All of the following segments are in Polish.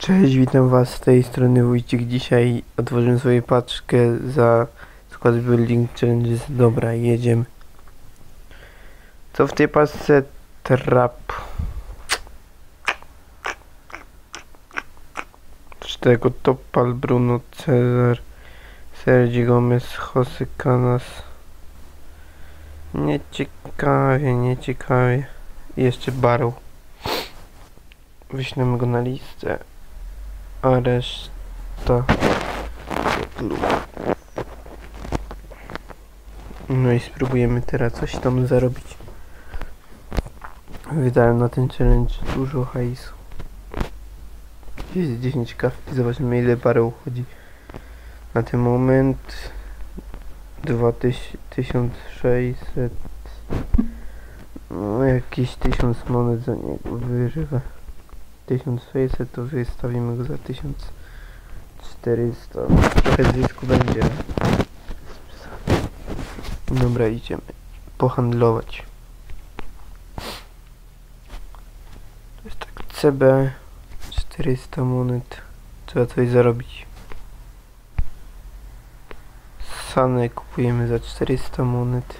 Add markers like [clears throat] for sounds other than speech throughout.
Cześć, witam was z tej strony Wójcik. Dzisiaj otworzyłem sobie paczkę za skład Building Challenges. Dobra, jedziemy. Co w tej paczce? Trap. Z tego Topal, Bruno, Cezar, Sergi Gomez, José Canas. Nieciekawie, nieciekawie. I jeszcze Barrow. Wyślemy go na listę a reszta lub. No i spróbujemy teraz coś tam zarobić. Wydałem na ten challenge dużo hajsu. Jest 10 kawki, zobaczymy ile parę uchodzi. Na ten moment 2600 no jakieś 1000 monet za niego wyrywa. 1600 to wystawimy go za 1400 trochę zysku będzie. Dobra idziemy pohandlować. To jest tak CB 400 monet. Trzeba coś zarobić. Sanę kupujemy za 400 monet.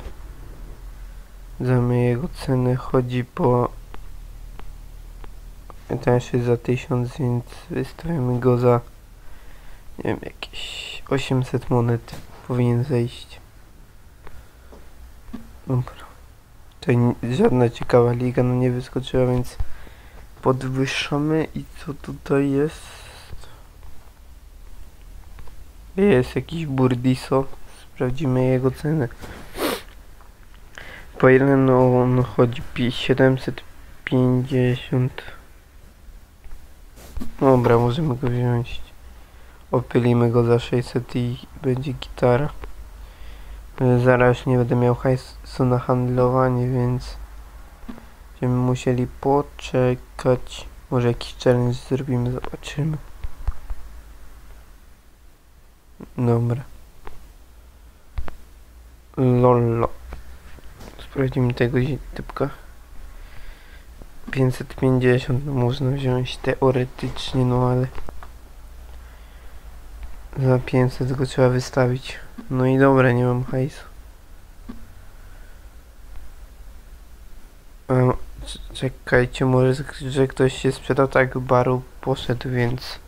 Zamy jego cenę chodzi po Tańszy za 1000, więc wystawiamy go za nie wiem, jakieś 800 monet powinien zejść. Dobra. Ni- żadna ciekawa liga no nie wyskoczyła, więc podwyższamy i co tutaj jest? Jest jakiś Burdiso. Sprawdzimy jego cenę. Po ile no on chodzi? Pi- 750 Dobra, możemy go wziąć. Opylimy go za 600 i będzie gitara. E, Zaraz nie będę miał hajsu na handlowanie, więc będziemy musieli poczekać. Może jakiś challenge zrobimy, zobaczymy. Dobra. Lollo. Sprawdzimy tego typka. 550 no można wziąć teoretycznie, no ale za 500 go trzeba wystawić. No i dobra, nie mam hajsu. C- czekajcie, może że ktoś się sprzedał tak baru poszedł, więc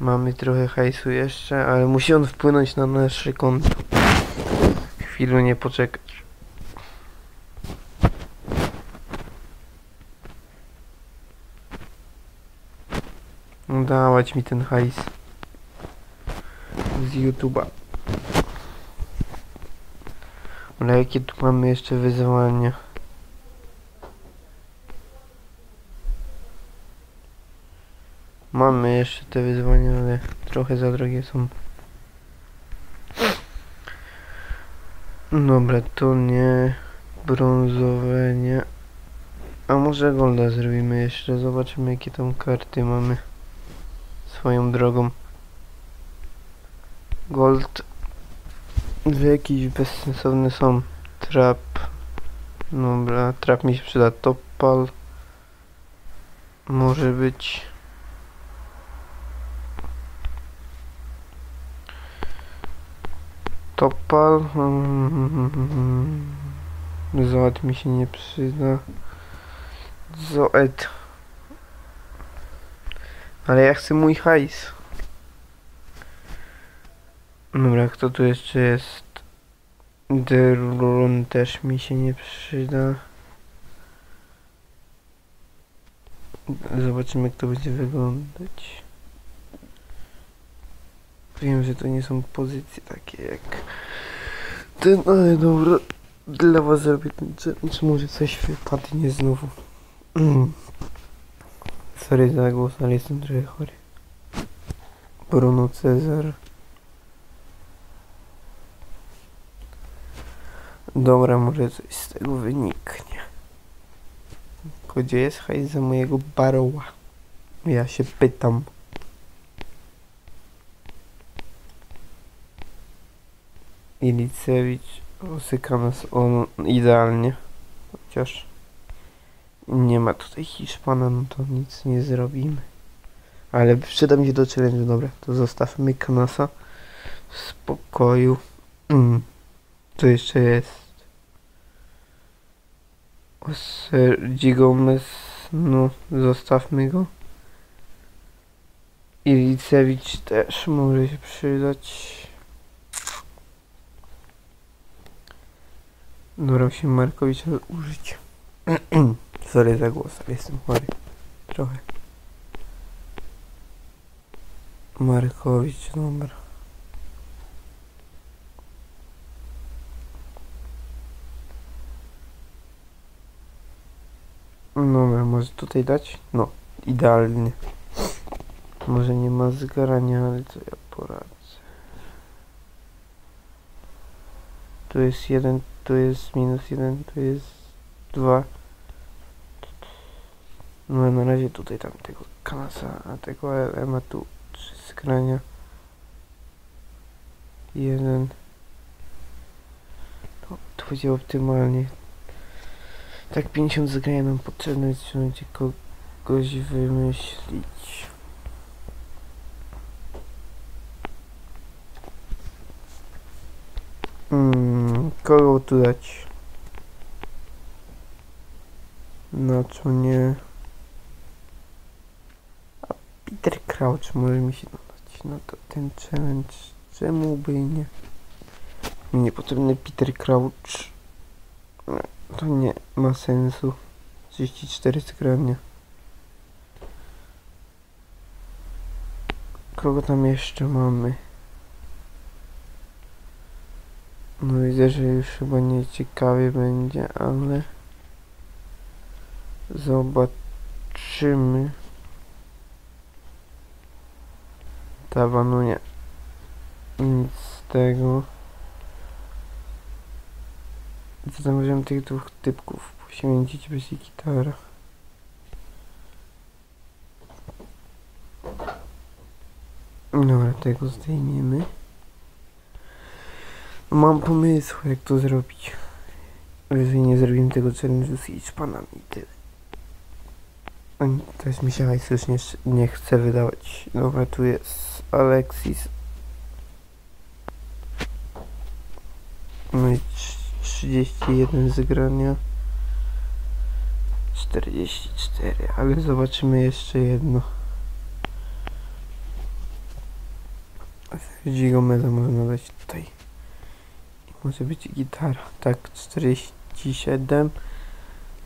mamy trochę hajsu jeszcze, ale musi on wpłynąć na nasze konto. Chwilę nie poczekać. No dawać mi ten hajs z YouTube'a. Ale jakie tu mamy jeszcze wyzwania? Mamy jeszcze te wyzwania, ale trochę za drogie są. Dobra, to nie. Brązowe nie. A może golda zrobimy jeszcze, zobaczymy jakie tam karty mamy swoją drogą. Gold. Jakieś bezsensowne są. Trap. Dobra, trap mi się przyda. Topal. Może być. Topal. Mm, Zoet mi się nie przyda. Zoet. Ale ja chcę mój hajs. Dobra, kto tu jeszcze jest? Derun też mi się nie przyda. Zobaczymy jak to będzie wyglądać. Wiem, że to nie są pozycje takie jak ten, ale dobra. Dla was zrobię ten challenge, może coś wypadnie znowu. Sorry za głos, ale jestem trochę chory. Bruno Cezar. Dobra, może coś z tego wyniknie. Gdzie jest hajs za mojego baroła? Ja się pytam. Ilicewicz osyka nas on idealnie. Chociaż nie ma tutaj Hiszpana, no to nic nie zrobimy. Ale przyda mi się do challenge, dobra. To zostawmy Knasa w spokoju. Mm. Co jeszcze jest? Sergi Gomez, no zostawmy go. I Licewicz też może się przydać. Dobra, musimy Markowicza użyć. [clears throat] Sorry za głos, ale jestem chory. Trochę. Markowicz, dobra. Dobra, może tutaj dać? No, idealnie. Może nie ma zgarania, ale co ja poradzę. Tu jest jeden, tu jest minus jeden, tu jest dwa. No na razie tutaj tam tego kanasa, a tego Ema tu trzy zgrania. Jeden. No, tu będzie optymalnie. Tak 50 zgrania nam potrzebne, trzeba będzie kogoś wymyślić. Hmm, kogo tu dać? Na co nie? Peter Crouch może mi się dodać. No to ten challenge. Czemu by nie? Niepotrzebny Peter Crouch. To nie ma sensu. 34 zgrania. Kogo tam jeszcze mamy? No widzę, że już chyba nie ciekawie będzie, ale zobaczymy. Tawanu nie. Nic z tego. Zatem możemy tych dwóch typków poświęcić bez gitara. Dobra, tego zdejmiemy. Mam pomysł, jak to zrobić. Jeżeli nie zrobimy tego challenge'u z Hiszpanami tyle. Ani Teraz mi się już nie, chce wydawać. Dobra, tu jest Alexis. No i trz- 31 zgrania. 44, ale zobaczymy jeszcze jedno. Sergi Gomeza można dać tutaj. Może być gitara. Tak, 47.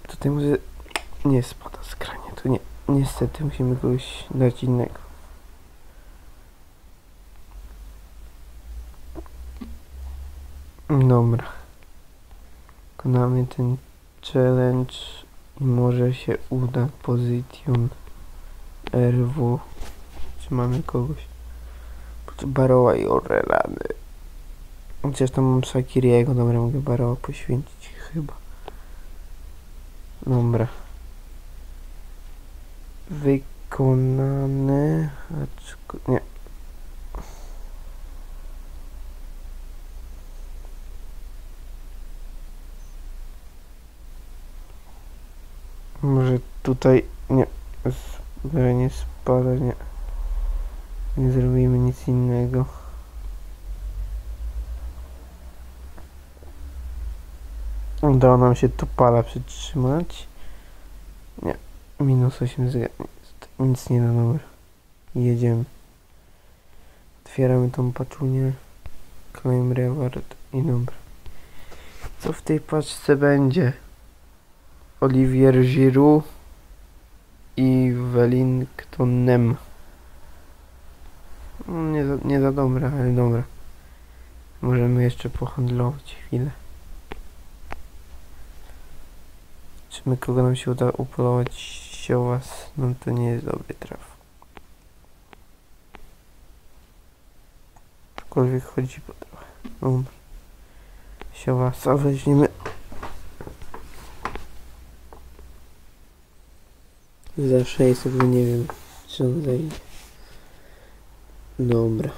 Tutaj może nie spada skranie. To nie. Niestety musimy kogoś dać innego. Dobra. Wykonamy ten challenge i może się uda pozycjon RW. Czy mamy kogoś? Baroła i Orelany. Chociaż tam mam Shakiriego, dobra, mogę Baroła poświęcić chyba. Dobra. Wykonane. Aczko, nie. Może tutaj nie. Z, nie spada, nie. Nie zrobimy nic innego. Udało nam się Topala przytrzymać. Nie. Minus 8 z... Nic nie da, dobra. Jedziemy. Otwieramy tą paczunię. Claim reward i dobra. Co w tej paczce będzie? Olivier Giroud i Wellingtonem. No, nie, za, nie za dobre, ale dobra. Możemy jeszcze pohandlować chwilę. Czy my kogo nam się uda upolować siołas? No to nie jest dobry traf. Aczkolwiek chodzi po trochę. Dobra. Siołasa weźmiemy. Za 600, bo nie wiem, czy on zejdzie. Dobra.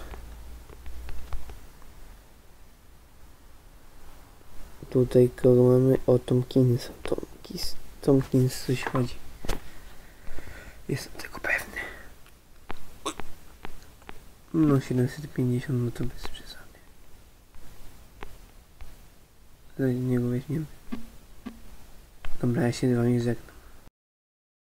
Tutaj kogo mamy? O, Tomkinsa. Tomkins. Tomkins coś chodzi. Jestem tego pewny. No 750, no to bez przesady. Za niego weźmiemy. Dobra, ja się z wami żegnam.